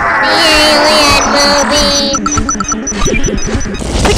The alien movie.